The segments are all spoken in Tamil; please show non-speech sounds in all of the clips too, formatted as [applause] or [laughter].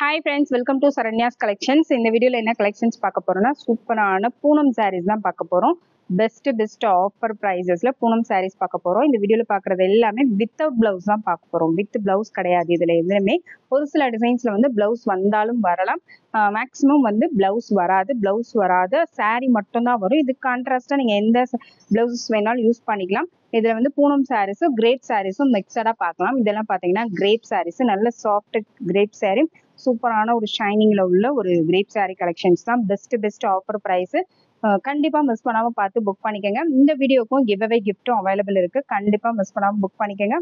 Hi friends welcome to Saranya's collections இந்த வீடியோவில் என்ன கலெக்ஷன்ஸ் பார்க்க போகிறோம்னா சூப்பரான பூனம் சாரீஸ் தான் பார்க்க போகிறோம் பெஸ்ட் பெஸ்ட் ஆஃபர் ப்ரைஸஸில் பூனம் சாரீஸ் பார்க்க போகிறோம் இந்த வீடியோவில் பார்க்குறது எல்லாமே வித்தவுட் பிளவுஸ் தான் பார்க்க போகிறோம் வித் பிளவுஸ் கிடையாது இதில் எதுவுமே. ஒரு சில டிசைன்ஸில் வந்து பிளவுஸ் வந்தாலும் வரலாம். மேக்ஸிமம் வந்து பிளவுஸ் வராது. பிளவுஸ் வராது சாரீ மட்டும்தான் வரும். இது கான்ட்ராஸ்டா நீங்கள் எந்த ப்ளவுஸஸ் வேணாலும் யூஸ் பண்ணிக்கலாம். இதில் வந்து பூனம் சாரீஸும் கிரேப் சாரீஸும் மிக்சடாக பார்க்கலாம். இதெல்லாம் பார்த்தீங்கன்னா கிரேப் சாரீஸ் நல்ல சாஃப்ட் கிரேப் சாரீ சூப்பரான ஒரு ஷைனிங்ல உள்ள ஒரு கிரேப் சாரீ கலெக்ஷன்ஸ் தான். பெஸ்ட் பெஸ்ட் ஆஃபர் ப்ரைஸ் கண்டிப்பாக மிஸ் பண்ணாமல் பார்த்து புக் பண்ணிக்கோங்க. இந்த வீடியோக்கும் கிவ் அவே கிஃப்ட்டும் அவைலபிள் இருக்குது கண்டிப்பாக மிஸ் பண்ணாமல் புக் பண்ணிக்கோங்க.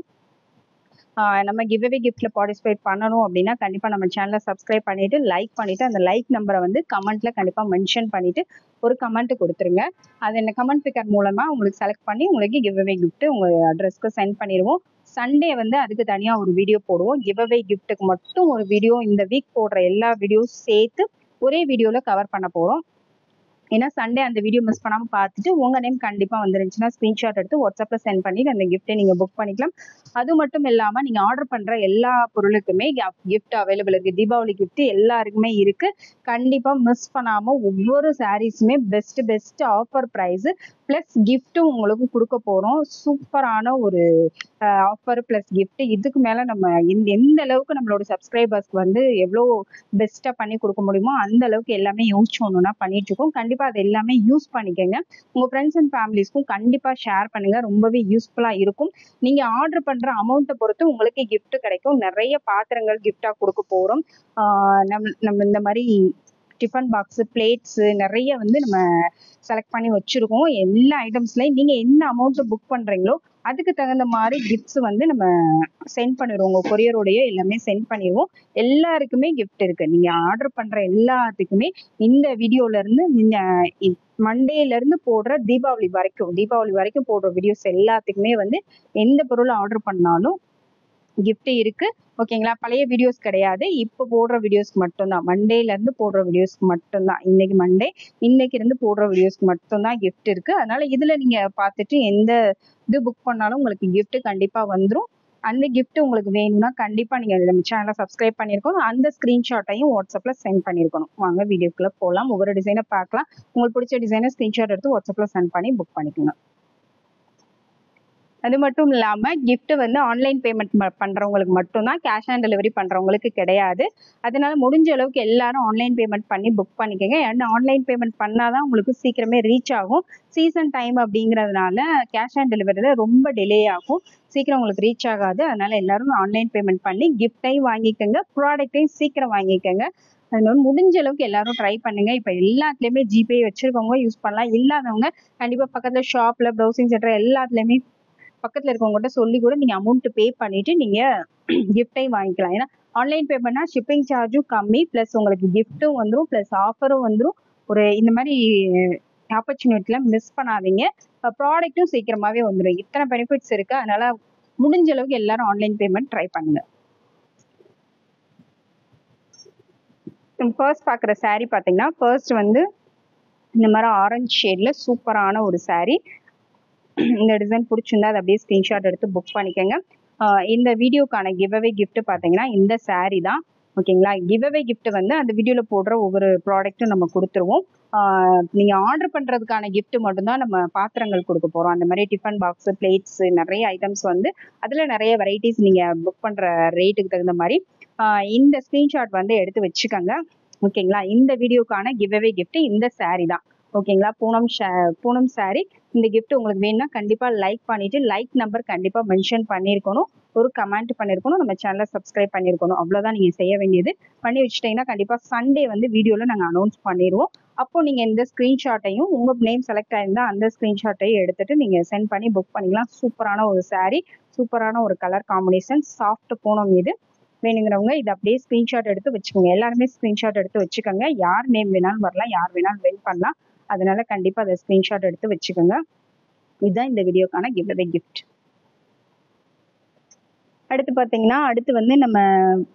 நம்ம கிவ் அவே கிஃப்ட்டில் பார்ட்டிசிபேட் பண்ணணும் அப்படின்னா கண்டிப்பாக நம்ம சேனலை சப்ஸ்கிரைப் பண்ணிவிட்டு லைக் பண்ணிவிட்டு அந்த லைக் நம்பரை வந்து கமெண்ட்டில் கண்டிப்பாக மென்ஷன் பண்ணிவிட்டு ஒரு கமெண்ட் கொடுத்துருங்க. அது என்ன கமெண்ட் பிக்கர் மூலமாக உங்களுக்கு செலக்ட் பண்ணி உங்களுக்கு கிவ் அவே கிஃப்ட்டு உங்கள் அட்ரஸ்க்கு சென்ட் பண்ணிடுவோம். சண்டே வந்து அதுக்கு தனியா ஒரு வீடியோ போடுவோம். கிவ் அவே கிஃப்ட்டுக்கு மட்டும் ஒரு வீடியோ இந்த வீக் போடுற எல்லா வீடியோஸ் சேர்த்து ஒரே வீடியோல கவர் பண்ண போறோம். ஏன்னா சண்டே அந்த வீடியோ மிஸ் பண்ணாம பார்த்துட்டு உங்க நேம் கண்டிப்பா வந்துருந்துச்சுன்னா ஸ்கிரீன்ஷாட் எடுத்து வாட்ஸ்அப்ல சென்ட் பண்ணி அந்த கிஃப்ட்டை நீங்க புக் பண்ணிக்கலாம். அது மட்டும் இல்லாம நீங்க ஆர்டர் பண்ற எல்லா பொருளுக்குமே கிஃப்ட் அவைலபிள் இருக்கு. தீபாவளி கிஃப்ட் எல்லாருக்குமே இருக்கு. கண்டிப்பா மிஸ் பண்ணாம ஒவ்வொரு சாரீஸுமே best best offer price plus கிஃப்ட்டும் உங்களுக்கு கொடுக்க போகிறோம் சூப்பரான ஒரு ஆஃபர் பிளஸ் கிஃப்ட் இதுக்கு மேலே நம்ம எந்த எந்த அளவுக்கு நம்மளோட சப்ஸ்கிரைபர்ஸ்க்கு வந்து எவ்வளோ பெஸ்ட்டாக பண்ணி கொடுக்க முடியுமோ அந்த அளவுக்கு எல்லாமே யூஸ் ஒன்றுனா பண்ணிட்டு இருக்கோம். கண்டிப்பாக அது எல்லாமே யூஸ் பண்ணிக்கோங்க. உங்கள் ஃப்ரெண்ட்ஸ் அண்ட் ஃபேமிலிஸ்க்கும் கண்டிப்பாக ஷேர் பண்ணுங்கள் ரொம்பவே யூஸ்ஃபுல்லாக இருக்கும். நீங்கள் ஆர்டர் பண்ணுற அமௌண்ட்டை பொறுத்து உங்களுக்கு கிஃப்ட் கிடைக்கும். நிறைய பாத்திரங்கள் கிஃப்டாக கொடுக்க போகிறோம் நம் நம்ம இந்த மாதிரி டிஃபன் பாக்ஸ் பிளேட்ஸ் நிறைய வந்து நம்ம செலக்ட் பண்ணி வச்சிருக்கோம். எல்லா ஐட்டம்ஸ்லயும் நீங்க என்ன அமௌண்ட் புக் பண்றீங்களோ அதுக்கு தகுந்த மாதிரி கிஃப்ட்ஸ் வந்து நம்ம சென்ட் பண்ணிடுவோம். உங்க கொரியரோடய எல்லாமே சென்ட் பண்ணிடுவோம். எல்லாருக்குமே கிஃப்ட் இருக்கு. நீங்க ஆர்டர் பண்ற எல்லாத்துக்குமே இந்த வீடியோல இருந்து நீங்க மண்டேல இருந்து போடுற தீபாவளி வரைக்கும் தீபாவளி வரைக்கும் போடுற வீடியோஸ் எல்லாத்துக்குமே வந்து எந்த பொருள் ஆர்டர் பண்ணாலும் கிஃப்ட் இருக்கு. ஓகேங்களா பழைய வீடியோஸ் கிடையாது. இப்போ போடுற வீடியோஸ்க்கு மட்டும்தான். மண்டேல இருந்து போடுற வீடியோஸ்க்கு மட்டும்தான். இன்னைக்கு மண்டே இன்னைக்கு இருந்து போடுற வீடியோஸ்க்கு மட்டும்தான் கிஃப்ட் இருக்கு. அதனால இதுல நீங்க பார்த்துட்டு எந்த இது புக் பண்ணாலும் உங்களுக்கு கிஃப்ட்டு கண்டிப்பா வந்துடும் அந்த கிஃப்ட் உங்களுக்கு வேணும்னா கண்டிப்பா நீங்க நம்ம சேனலை சப்ஸ்கிரைப் பண்ணிருக்கணும். அந்த ஸ்கிரீன்ஷாட்டையும் வாட்ஸ்அப்ல சென்ட் பண்ணிருக்கணும். வாங்க வீடியோக்குள்ள போகலாம் ஒவ்வொரு டிசைனை பார்க்கலாம். உங்களுக்கு பிடிச்ச டிசைனை ஸ்கிரீன்ஷாட் எடுத்து வாட்ஸ்அப்ல சென்ட் பண்ணி புக் பண்ணிக்கணும் அது மட்டும் இல்லாம கிஃப்ட் வந்து ஆன்லைன் பேமெண்ட் பண்றவங்களுக்கு மட்டும்தான் கேஷ் ஆன் டெலிவரி பண்றவங்களுக்கு கிடையாது. அதனால முடிஞ்ச அளவுக்கு எல்லாரும் ஆன்லைன் பேமெண்ட் பண்ணி புக் பண்ணிக்கோங்க. ஏன்னா ஆன்லைன் பேமெண்ட் பண்ணாதான் உங்களுக்கு சீக்கிரமே ரீச் ஆகும். சீசன் டைம் அப்படிங்கிறதுனால கேஷ் ஆன் டெலிவரியில ரொம்ப டிலே ஆகும். சீக்கிரம் உங்களுக்கு ரீச் ஆகாது. அதனால எல்லாரும் ஆன்லைன் பேமெண்ட் பண்ணி கிஃப்டையும் வாங்கிக்கோங்க. ப்ராடக்டையும் சீக்கிரம் வாங்கிக்கோங்க. அதனால முடிஞ்ச அளவுக்கு எல்லாரும் ட்ரை பண்ணுங்க. இப்ப எல்லாத்துலயுமே ஜிபே வச்சிருக்கவங்க யூஸ் பண்ணலாம். இல்லாதவங்க கண்டிப்பா பக்கத்துல ஷாப்ல ப்ரௌசிங் சென்டர் எல்லாத்துலயுமே பக்கத்துல இருக்கவங்ககிட்ட சொல்லி கூட நீங்க அமௌண்ட் பே பண்ணிட்டு நீங்க [clears throat] கிஃப்டையும் வாங்கிக்கலாம். ஏன்னா ஆன்லைன் பேமெண்ட்னா ஷிப்பிங் சார்ஜும் கம்மி ப்ளஸ் உங்களுக்கு கிஃப்ட்டும் வந்துடும் ப்ளஸ் ஆஃபரும் வந்துடும் ஒரு இந்த மாதிரி ஆப்பர்ச்சுனிட்டிலாம் மிஸ் பண்ணாதீங்க. ப்ராடக்ட்டும் சீக்கிரமாவே வந்துடும் இத்தனை பெனிஃபிட்ஸ் இருக்கு. அதனால முடிஞ்ச அளவுக்கு எல்லாரும் ஆன்லைன் பேமெண்ட் ட்ரை பண்ணுங்க. ஃபர்ஸ்ட் பார்க்குற சாரீ பார்த்தீங்கன்னா ஃபர்ஸ்ட் வந்து இந்த மாதிரி ஆரஞ்சு ஷேட்ல சூப்பரான ஒரு சாரீ [clears throat] இந்த டிசைன் பிடிச்சிருந்தா அதை அப்படியே ஸ்க்ரீன்ஷாட் எடுத்து புக் பண்ணிக்கோங்க. இந்த வீடியோக்கான கிவ்அவே கிஃப்ட் பார்த்தீங்கன்னா இந்த சாரீ தான். ஓகேங்களா? கிவ்அவே கிஃப்ட் வந்து அந்த வீடியோவில் போடுற ஒவ்வொரு ப்ராடக்ட்டும் நம்ம கொடுத்துருவோம். நீங்கள் ஆர்டர் பண்ணுறதுக்கான கிஃப்ட் மட்டும்தான் நம்ம பாத்திரங்கள் கொடுக்க போகிறோம் அந்த மாதிரி டிஃபன் பாக்ஸ் பிளேட்ஸ் நிறைய ஐட்டம்ஸ் வந்து அதில் நிறைய வெரைட்டிஸ் நீங்கள் புக் பண்ணுற ரேட்டுக்கு தகுந்த மாதிரி இந்த ஸ்க்ரீன்ஷாட் வந்து எடுத்து வச்சுக்கோங்க. ஓகேங்களா? இந்த வீடியோக்கான கிவ்அவே கிஃப்ட் இந்த சாரீ தான். ஓகேங்களா? பூனம் பூனம் saree. இந்த கிஃப்ட் உங்களுக்கு வேணும்னா கண்டிப்பா லைக் பண்ணிட்டு லைக் நம்பர் கண்டிப்பா மென்ஷன் பண்ணியிருக்கணும் ஒரு கமெண்ட் பண்ணியிருக்கணும் நம்ம சேனலை சப்ஸ்கிரைப் பண்ணியிருக்கணும் அவ்வளவுதான் நீங்க செய்ய வேண்டியது. பண்ணி வச்சுட்டீங்கன்னா கண்டிப்பா சண்டே வந்து வீடியோல நாங்க அனௌன்ஸ் பண்ணிடுவோம் அப்போ நீங்க இந்த ஸ்கிரீன்ஷாட்டையும் உங்க நேம் செலக்ட் ஆயிருந்தா அந்த ஸ்கிரீன்ஷாட்டையும் எடுத்துட்டு நீங்க சென்ட் பண்ணி புக் பண்ணிக்கலாம். சூப்பரான ஒரு saree சூப்பரான ஒரு கலர் காம்பினேஷன் சாஃப்ட் பூனம் இது. வேணுங்கிறவங்க இதை அப்படியே ஸ்கிரீன்ஷாட் எடுத்து வச்சுக்கோங்க. எல்லாருமே ஸ்கிரீன்ஷாட் எடுத்து வச்சுக்கோங்க. யார் நேம் வேணாலும் வரலாம் யார் வேணாலும் வின் பண்ணலாம். அதனால கண்டிப்பா அதை ஸ்கிரீன்ஷாட் எடுத்து வச்சுக்கோங்க. இதுதான் இந்த வீடியோக்கான கிவ் அவே கிஃப்ட் அடுத்து பார்த்தீங்கன்னா அடுத்து வந்து நம்ம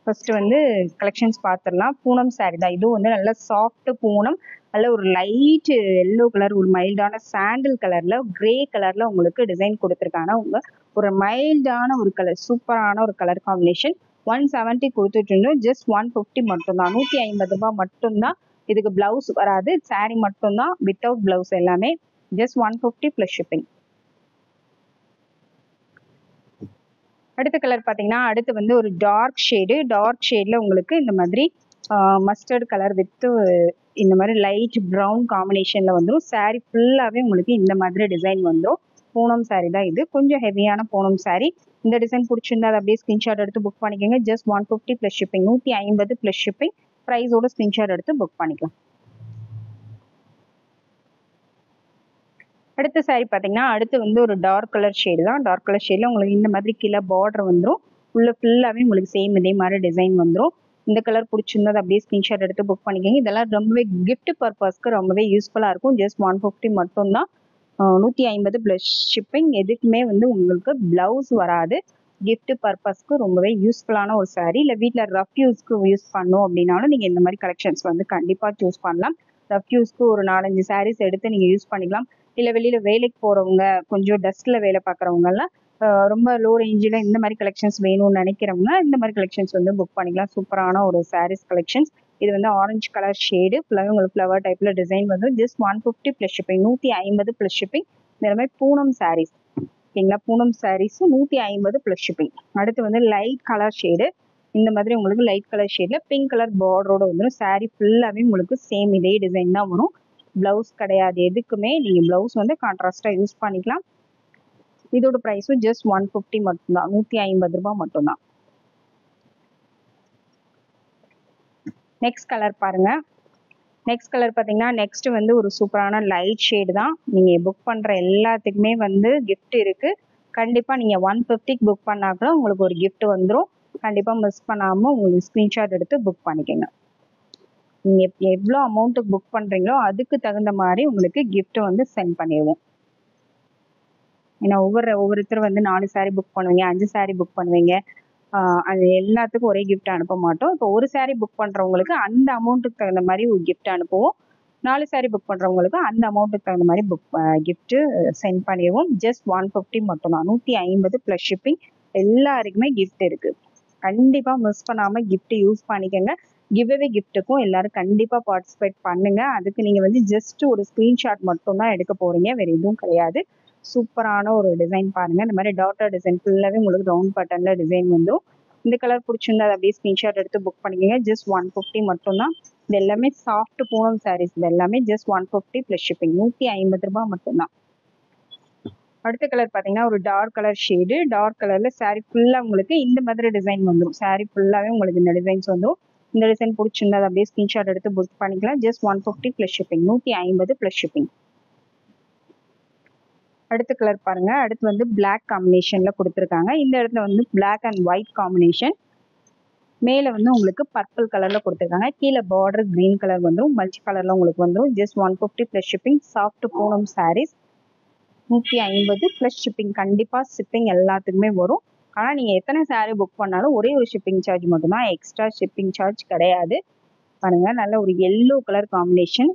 ஃபர்ஸ்ட் வந்து கலெக்ஷன்ஸ் பார்த்துடலாம். பூனம் சாரி தான். இதுவும் வந்து நல்ல சாஃப்ட் பூனம். நல்ல ஒரு லைட் எல்லோ கலர் ஒரு மைல்டான சாண்டில் கலரில் கிரே கலரில் உங்களுக்கு டிசைன் கொடுத்துருக்காங்க. உங்க ஒரு மைல்டான ஒரு கலர் சூப்பரான ஒரு கலர் காம்பினேஷன் ஒன் செவன்ட்டி கொடுத்துட்டு இருந்தோம். ஜஸ்ட் ஒன் ஃபிஃப்டி மட்டும்தான். நூற்றி ஐம்பது ரூபாய் மட்டும்தான் இதுக்கு பிளவுஸ் வராது. Saree மட்டும்தான். வித்தவுட் பிளவுஸ் எல்லாமே. Just one fifty plus shipping அடுத்த கலர் பார்த்தீங்கன்னா அடுத்து வந்து ஒரு டார்க் ஷேடு டார்க் ஷேடில் உங்களுக்கு இந்த மாதிரி மஸ்டர்ட் கலர் வித்து இந்த மாதிரி லைட் ப்ரௌன் காம்பினேஷனில் வந்துடும் saree ஃபுல்லாகவே உங்களுக்கு இந்த மாதிரி டிசைன் வந்துடும் பூனம் saree தான் இது. கொஞ்சம் ஹெவியான பூனம் saree. இந்த டிசைன் பிடிச்சிருந்தா அதை அப்படியே ஸ்க்ரீன்ஷாட் எடுத்து புக் பண்ணிக்கோங்க. Just one fifty plus shipping நூற்றி ஐம்பது ப்ளஸ் ஷிப்பிங் ப்ரைஸோட ஸ்க்ரீன்ஷாட் எடுத்து புக் பண்ணிக்கலாம். அடுத்த சாரி பார்த்தீங்கன்னா அடுத்து வந்து ஒரு டார்க் கலர் ஷேடு தான். டார்க் கலர் ஷேடில் உங்களுக்கு இந்த மாதிரி கீழே பார்டர் வந்துடும் உள்ளே ஃபுல்லாகவே உங்களுக்கு சேம் இதே மாதிரி டிசைன் வந்துடும் இந்த கலர் பிடிச்சிருந்தது அப்படியே ஸ்க்ரீன்ஷாட் எடுத்து புக் பண்ணிக்கோங்க. இதெல்லாம் ரொம்பவே கிஃப்ட் பர்பஸ்க்கு ரொம்பவே யூஸ்ஃபுல்லாக இருக்கும். ஜஸ்ட் ஒன் ஃபிஃப்டி மட்டும்தான். நூற்றி ஐம்பது ப்ளஸ் ஷிப்பிங் எதுக்குமே வந்து உங்களுக்கு ப்ளவுஸ் வராது. கிஃப்ட் பர்பஸ்க்கு ரொம்பவே யூஸ்ஃபுல்லான ஒரு saree. இல்லை வீட்டில் ரஃப் யூஸ்க்கு யூஸ் பண்ணோம் அப்படின்னாலும் நீங்கள் இந்த மாதிரி கலெக்ஷன்ஸ் வந்து கண்டிப்பாக சூஸ் பண்ணலாம். ரஃப் யூஸ்க்கு ஒரு நாலஞ்சு சாரீஸ் எடுத்து நீங்கள் யூஸ் பண்ணிக்கலாம். இல்லை வெளியில் வேலைக்கு போகிறவங்க கொஞ்சம் டஸ்ட்டில் வேலை பார்க்குறவங்கலாம் ரொம்ப லோ ரேஞ்சில் இந்த மாதிரி கலெக்ஷன்ஸ் வேணும்னு நினைக்கிறவங்க இந்த மாதிரி கலெக்ஷன்ஸ் வந்து புக் பண்ணிக்கலாம். சூப்பரான ஒரு சாரீஸ் கலெக்ஷன்ஸ் இது வந்து ஆரஞ்சு கலர் ஷேடு ஃபுல்லாகவே உங்களுக்கு ஃப்ளவர் டைப்பில் டிசைன் வந்து just one fifty plus shipping நூற்றி ஐம்பது ப்ளஸ் ஷிப்பிங் இந்த மாதிரி பூனம் சாரீஸ் ஓகேங்களா? பூனம் சாரீஸு நூற்றி ஐம்பது ப்ளஸ் ஷிப்பிங் அடுத்து வந்து லைட் கலர் ஷேடு இந்த மாதிரி உங்களுக்கு லைட் கலர் ஷேடில் பிங்க் கலர் பார்டரோட வந்துடும் சாரீ ஃபுல்லாகவே உங்களுக்கு சேம் இதே டிசைன் தான் வரும். ப்ளவுஸ் கிடையாது. எதுக்குமே. நீங்கள் ப்ளவுஸ் வந்து கான்ட்ராஸ்டாக யூஸ் பண்ணிக்கலாம். இதோட ப்ரைஸும் ஜஸ்ட் ஒன் ஃபிஃப்டி மட்டும்தான். நூற்றி ஐம்பது ரூபா மட்டும்தான். நெக்ஸ்ட் கலர் பாருங்கள் நெக்ஸ்ட் கலர் பார்த்தீங்கன்னா நெக்ஸ்ட் வந்து ஒரு சூப்பரான லைட் ஷேடு தான். நீங்கள் புக் பண்ணுற எல்லாத்துக்குமே வந்து கிஃப்ட் இருக்குது கண்டிப்பாக நீங்கள் ஒன் ஃபிஃப்டிக்கு புக் பண்ணால் கூட உங்களுக்கு ஒரு கிஃப்ட் வந்துடும் கண்டிப்பாக மிஸ் பண்ணாமல் உங்களுக்கு ஸ்க்ரீன்ஷாட் எடுத்து புக் பண்ணிக்கோங்க. நீங்கள் எவ்வளோ அமௌண்ட்டுக்கு புக் பண்ணுறீங்களோ அதுக்கு தகுந்த மாதிரி உங்களுக்கு கிஃப்ட்டை வந்து சென்ட் பண்ணிடுவோம். ஏன்னா ஒவ்வொரு ஒவ்வொருத்தர் வந்து நாலு சாரி புக் பண்ணுவீங்க அஞ்சு சாரி புக் பண்ணுவீங்க. அது எல்லாத்துக்கும் ஒரே கிஃப்ட் அனுப்ப மாட்டோம். இப்போ ஒரு சாரீ புக் பண்ணுறவங்களுக்கு அந்த அமௌண்ட்டுக்கு தகுந்த மாதிரி ஒரு கிஃப்ட் அனுப்புவோம். நாலு சாரீ புக் பண்ணுறவங்களுக்கு அந்த அமௌண்ட்டுக்கு தகுந்த மாதிரி புக் கிஃப்ட்டு சென்ட் பண்ணிடுவோம். ஜஸ்ட் ஒன் ஃபிஃப்டி மட்டும்தான். நூற்றி ஐம்பது ப்ளஸ் ஷிப்பிங் எல்லாருக்குமே கிஃப்ட் இருக்குது கண்டிப்பாக மிஸ் பண்ணாமல் கிஃப்ட் யூஸ் பண்ணிக்கோங்க. கிவ்அவே கிஃப்ட்டுக்கும் எல்லாரும் கண்டிப்பாக பார்ட்டிசிபேட் பண்ணுங்க. அதுக்கு நீங்கள் வந்து ஜஸ்ட் ஒரு ஸ்க்ரீன்ஷாட் மட்டும் தான் எடுக்க போகிறீங்க வேறு எதுவும் கிடையாது. சூப்பரான ஒரு டிசைன் பாருங்க. இந்த மாதிரி டாட்டர் டிசைன் ஃபுல்லாகவே உங்களுக்கு ரவுண்ட் பட்டன்ல டிசைன் வந்துடும் இந்த கலர் பிடிச்சிருந்தா அதை அப்படியே ஸ்க்ரீன்ஷாட் எடுத்து புக் பண்ணிக்கோங்க. ஜஸ்ட் ஒன் ஃபிஃப்டி மட்டும்தான். இது எல்லாமே சாஃப்ட் பூனம் சாரீஸ் இது எல்லாமே just one fifty plus shipping நூற்றி ஐம்பது ரூபாய் மட்டும்தான். அடுத்த கலர் பார்த்தீங்கன்னா ஒரு டார்க் கலர் ஷேடு டார்க் கலர்ல சாரீ ஃபுல்லாக உங்களுக்கு இந்த மாதிரி டிசைன் வந்துடும் சாரீ ஃபுல்லாகவே உங்களுக்கு இந்த டிசைன்ஸ் வந்துடும் இந்த டிசைன் பிடிச்சிருந்தா அப்படியே ஸ்க்ரீன்ஷாட் எடுத்து புக் பண்ணிக்கலாம். Just one fifty plus shipping நூற்றி ஐம்பது ப்ளஸ் ஷிப்பிங் அடுத்த கலர் பாருங்க. அடுத்து வந்து பிளாக் காம்பினேஷன்ல கொடுத்துருக்காங்க. இந்த இடத்துல வந்து பிளாக் அண்ட் ஒயிட் காம்பினேஷன் மேல வந்து உங்களுக்கு பர்பிள் கலர்ல கொடுத்துருக்காங்க. கீழே பார்டர் கிரீன் கலர் வந்துடும் மல்டி கலர்ல உங்களுக்கு வந்துடும் just one fifty plus shipping soft Poonam sarees நூற்றி ஐம்பது ப்ளஸ் ஷிப்பிங் கண்டிப்பாக ஷிப்பிங் எல்லாத்துக்குமே வரும். ஆனால் நீங்கள் எத்தனை சாரீ புக் பண்ணாலும் ஒரே ஒரு ஷிப்பிங் சார்ஜ் மட்டும்தான். எக்ஸ்ட்ரா ஷிப்பிங் சார்ஜ் கிடையாது. பாருங்கள் நல்ல ஒரு எல்லோ கலர் காம்பினேஷன்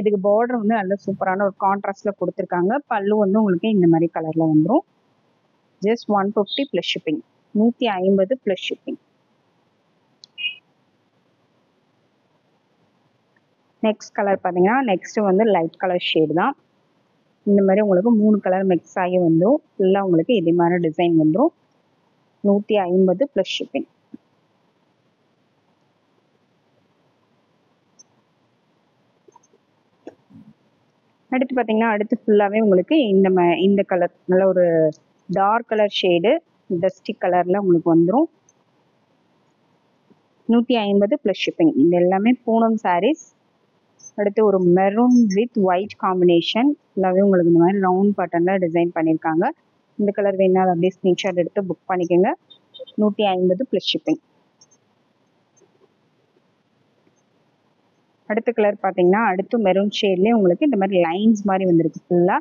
இதுக்கு பார்டர் வந்து நல்ல சூப்பரான ஒரு கான்ட்ராஸ்ட்ல கொடுத்துருக்காங்க. பல்லு வந்து உங்களுக்கு இந்த மாதிரி கலர்ல வந்துடும் just one fifty plus shipping நூற்றி ஐம்பது ப்ளஸ் ஷிப்பிங் நெக்ஸ்ட் கலர் பார்த்தீங்கன்னா நெக்ஸ்ட் வந்து லைட் கலர் ஷேடு தான். இந்த மாதிரி உங்களுக்கு மூணு கலர் மிக்ஸ் ஆகி வந்துடும் ஃபுல்லாக உங்களுக்கு இதே மாதிரி டிசைன் வந்துடும் நூற்றி ஐம்பது ப்ளஸ் ஷிப்பிங் அடுத்து பார்த்தீங்கன்னா அடுத்து ஃபுல்லாகவே உங்களுக்கு இந்த ம இந்த கலர் நல்ல ஒரு டார்க் கலர் ஷேடு டஸ்டி கலரில் உங்களுக்கு வந்துடும் நூற்றி ஐம்பது ப்ளஸ் ஷிப்பிங் இது எல்லாமே பூனம் சாரீஸ் அடுத்து ஒரு மெரூன் வித் ஒயிட் காம்பினேஷன் ஃபுல்லாகவே உங்களுக்கு இந்த மாதிரி ரவுண்ட் பட்டனில் டிசைன் பண்ணியிருக்காங்க இந்த கலர் வேணாலும் அப்படியே ஸ்க்ரீன்ஷாட் எடுத்து புக் பண்ணிக்கோங்க. நூற்றி ஐம்பது ப்ளஸ் ஷிப்பிங் அடுத்த கலர் பார்த்தீங்கன்னா அடுத்து மெரூன் ஷேட்லேயே உங்களுக்கு இந்த மாதிரி லைன்ஸ் மாதிரி வந்துருக்கு. ஃபுல்லாக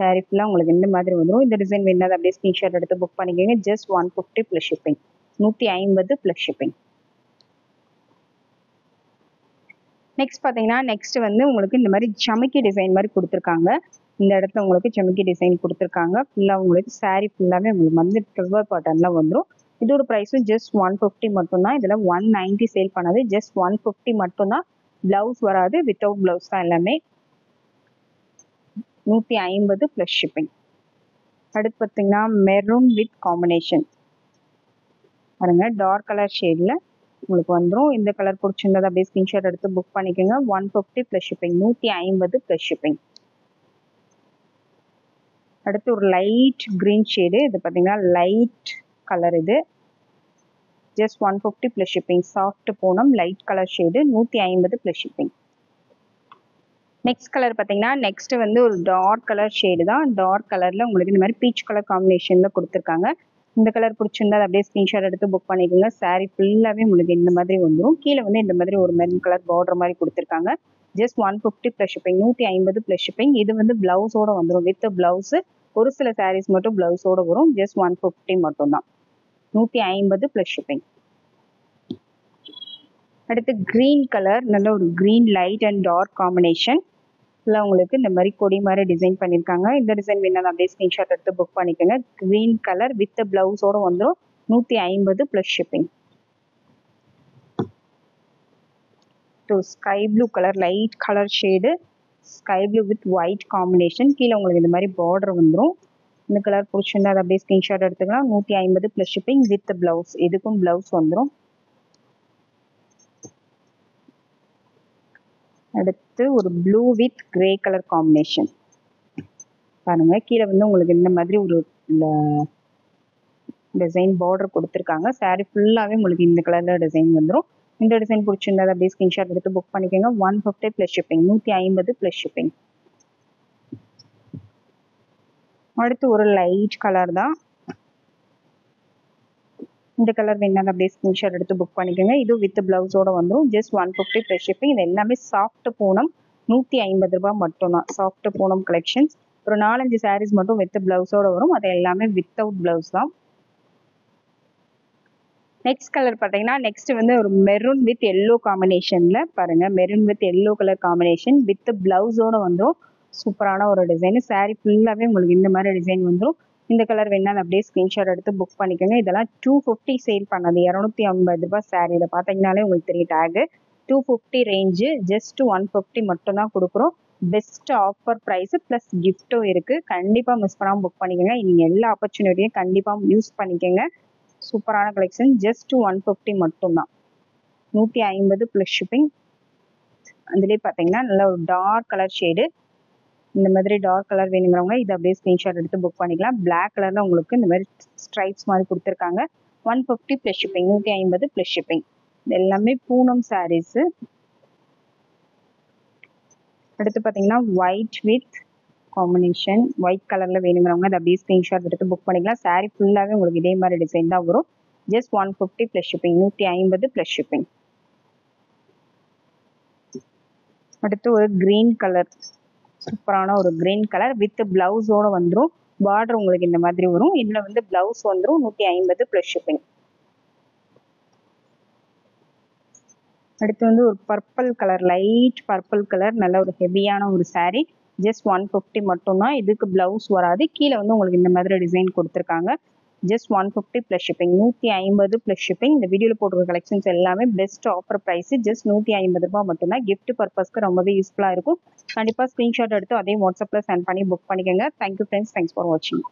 சாரி ஃபுல்லாக உங்களுக்கு இந்த மாதிரி வந்துடும் இந்த டிசைன் வேணாலும் அப்படியே ஸ்க்ரீன்ஷாட் எடுத்து புக் பண்ணிக்கோங்க. Just one fifty plus shipping நூற்றி ஐம்பது ப்ளஸ் ஷிப்பிங் நெக்ஸ்ட் பார்த்தீங்கன்னா நெக்ஸ்ட் வந்து உங்களுக்கு இந்த மாதிரி சமைக்கி டிசைன் மாதிரி கொடுத்துருக்காங்க. இந்த இடத்துல உங்களுக்கு சமைக்கி டிசைன் கொடுத்துருக்காங்க. ஃபுல்லாக உங்களுக்கு saree ஃபுல்லாகவே உங்களுக்கு வந்து ட்ரிவர் பாட்டன்லாம் வந்துடும் இதோட ப்ரைஸும் ஜஸ்ட் ஒன் ஃபிஃப்டி மட்டும்தான். இதில் ஒன் நைன்ட்டி சேல் பண்ணது. ஜஸ்ட் ஒன் ஃபிஃப்டி மட்டும்தான். ப்ளவுஸ் வராது வித்தவுட் ப்ளவுஸ் தான் எல்லாமே. நூற்றி ஐம்பது ப்ளஸ் ஷிப்பிங் அடுத்து பார்த்தீங்கன்னா மெரூன் வித் காம்பினேஷன் பாருங்க டார்க் கலர் ஷேடில் உங்களுக்கு வந்துடும் இந்த கலர் பிடிச்சிருந்தது அப்படியே ஸ்கிரீன்ஷாட் எடுத்து புக் பண்ணிக்கோங்க. ஒன் ஃபிஃப்டி ப்ளஸ் ஷிப்பிங் நூற்றி ஐம்பது ப்ளஸ் ஷிப்பிங் அடுத்து ஒரு லைட் க்ரீன் ஷேடு இது பார்த்தீங்கன்னா லைட் கலர் இது. Just one fifty plus shipping soft Poonam light colour shade நூற்றி ஐம்பது ப்ளஸ் ஷிப்பிங் நெக்ஸ்ட் கலர் பார்த்தீங்கன்னா நெக்ஸ்ட் வந்து ஒரு டார்க் கலர் ஷேடு தான். டார்க் கலரில் உங்களுக்கு இந்த மாதிரி பீச் கலர் காம்பினேஷனில் கொடுத்துருக்காங்க. இந்த கலர் பிடிச்சிருந்தா அதை அப்படியே ஸ்க்ரீன்ஷாட் எடுத்து புக் பண்ணிக்கோங்க. சாரீ ஃபுல்லாகவே உங்களுக்கு இந்த மாதிரி வந்துடும் கீழே வந்து இந்த மாதிரி ஒரு மெரூன் கலர் பார்டர் மாதிரி கொடுத்துருக்காங்க. Just one fifty plus shipping நூற்றி ஐம்பது ப்ளஸ் ஷிப்பிங் இது வந்து பிளவுஸோட வந்துடும் வித் பிளவுஸ் ஒரு சில சாரீஸ் மட்டும் பிளவுஸோட வரும். ஜஸ்ட் ஒன் ஃபிஃப்டி மட்டும்தான். நூற்றி ஐம்பது ப்ளஸ் ஷிப்பிங் அடுத்து க்ரீன் கலர் நல்ல ஒரு green light and dark combination ஃபுல்லாக உங்களுக்கு இந்த மாதிரி கொடி மாதிரி டிசைன் பண்ணியிருக்காங்க இந்த டிசைன் வேணாலும் அப்படியே ஸ்க்ரீன்ஷாட் எடுத்து புக் பண்ணிக்கோங்க. க்ரீன் கலர் வித் பிளவுஸோட வந்துடும் நூற்றி ஐம்பது plus shipping to sky blue colour light colour shade sky blue with white combination கீழே உங்களுக்கு இந்த மாதிரி பார்டர் வந்துடும் இந்த கலர் பிடிச்சிருந்தா அதை அப்படியே ஸ்க்ரீன்ஷாட் எடுத்துக்கலாம். நூற்றி ஐம்பது ப்ளஸ் ஷிப்பிங் வித் பிளவுஸ் இதுக்கும் பிளவுஸ் வந்துடும் அடுத்து ஒரு blue with grey colour combination பாருங்க கீழே வந்து உங்களுக்கு இந்த மாதிரி ஒரு டிசைன் பார்டர் கொடுத்துருக்காங்க. சாரீ ஃபுல்லாகவே உங்களுக்கு இந்த கலரில் டிசைன் வந்துடும் இந்த டிசைன் பிடிச்சிருந்தா அப்படியே ஸ்கிரீன்ஷாட் எடுத்து புக் பண்ணிக்கோங்க. ஒன் ஃபிஃப்டி ப்ளஸ் ஷிப்பிங் நூற்றி ஐம்பது ப்ளஸ் ஷிப்பிங் அடுத்து ஒரு லைட் கலர் தான். இந்த கலர் வேணாலும் அப்படியே ஸ்கிரீன்ஷாட் எடுத்து புக் பண்ணிக்கோங்க. இது வித் பிளவுஸோட வந்துடும் just one fifty plus shipping இது எல்லாமே சாஃப்ட் பூனம். நூற்றி ஐம்பது ரூபாய் மட்டும்தான். சாஃப்ட் பூனம் கலெக்ஷன்ஸ் ஒரு நாலஞ்சு சாரீஸ் மட்டும் வித் பிளவுஸோட வரும். அது எல்லாமே வித்தவுட் பிளவுஸ் தான். நெக்ஸ்ட் கலர் பார்த்தீங்கன்னா நெக்ஸ்ட் வந்து ஒரு மெரூன் வித் எல்லோ காம்பினேஷனில் பாருங்க. Maroon with yellow colour combination with பிளவுஸோட வந்துடும் சூப்பரான ஒரு டிசைன் சாரீ ஃபுல்லாகவே உங்களுக்கு இந்த மாதிரி டிசைன் வந்துடும் இந்த கலர் வேணாலும் அப்படியே ஸ்க்ரீன்ஷாட் எடுத்து புக் பண்ணிக்கோங்க. இதெல்லாம் டூ ஃபிஃப்டி சேல் பண்ணது. இரநூத்தி ஐம்பது ரூபாய் சாரீ இதை பார்த்தீங்கனாலே உங்களுக்கு தெரியும் tag two fifty range just one fifty மட்டும்தான் கொடுக்குறோம். பெஸ்ட் ஆஃபர் ப்ரைஸு ப்ளஸ் கிஃப்ட்டும் இருக்குது கண்டிப்பாக மிஸ் பண்ணாமல் புக் பண்ணிக்கோங்க. நீங்கள் எல்லா ஆப்பர்ச்சுனிட்டியும் கண்டிப்பாக யூஸ் பண்ணிக்கோங்க. சூப்பரான கலெக்ஷன் ஜஸ்ட் ஒன் ஃபிஃப்டி மட்டும்தான். நூற்றி ஐம்பது ப்ளஸ் ஷிப்பிங் அதுலேயே பார்த்தீங்கன்னா நல்ல ஒரு டார்க் கலர் ஷேடு இந்த மாதிரி டார்க் கலர் வேணுங்கிறவங்க இதை அப்படியே ஸ்க்ரீன்ஷாட் எடுத்து புக் பண்ணிக்கலாம். பிளாக் கலரில் உங்களுக்கு இந்த மாதிரி ஸ்ட்ரைப்ஸ் மாதிரி கொடுத்துருக்காங்க. ஒன் ஃபிஃப்டி ப்ளஸ் ஷிப்பிங் நூற்றி ஐம்பது ப்ளஸ் ஷிப்பிங் இது எல்லாமே பூனம் சாரீஸு அடுத்து பார்த்தீங்கன்னா ஒயிட் வித் காம்பினேஷன் ஒயிட் கலரில் வேணுங்கிறவங்க அதை அப்படியே ஸ்க்ரீன்ஷாட் எடுத்து புக் பண்ணிக்கலாம். சாரீ ஃபுல்லாகவே உங்களுக்கு இதே மாதிரி டிசைன் தான் வரும். Just one fifty plus shipping நூற்றி ஐம்பது ப்ளஸ் ஷிப்பிங் அடுத்து ஒரு க்ரீன் கலர் சூப்பரான ஒரு கிரீன் கலர் வித் பிளவுஸோட வந்துடும் பார்டர் உங்களுக்கு இந்த மாதிரி வரும். இதில் வந்து பிளவுஸ் வந்துடும் நூற்றி ஐம்பது ப்ளஸ் ஷிப்பிங் அடுத்து வந்து ஒரு purple colour light purple colour நல்ல ஒரு ஹெவியான ஒரு சாரீ ஜஸ்ட் ஒன் ஃபிஃப்டி மட்டும்தான். இதுக்கு பிளவுஸ் வராது. கீழே வந்து உங்களுக்கு இந்த மாதிரி டிசைன் கொடுத்துருக்காங்க. Just one fifty plus shipping நூற்றி ஐம்பது ப்ளஸ் ஷிப்பிங் இந்த வீடியோவில் போட்டிருக்க கலெக்ஷன்ஸ் எல்லாமே பெஸ்ட் ஆஃபர் ப்ரைஸ் ஜஸ்ட் நூற்றி ஐம்பது ரூபாய் மட்டும்தான். கிஃப்ட் பர்பஸ்க்கு ரொம்பவே யூஸ்ஃபுல்லாக இருக்கும். கண்டிப்பாக ஸ்க்ரீன்ஷாட் எடுத்து அதையும் வாட்ஸ்அப்பில் சென்ட் பண்ணி புக் பண்ணிக்கோங்க. தேங்க்யூ ஃப்ரெண்ட்ஸ் தேங்க்ஸ் ஃபார் வாட்சிங்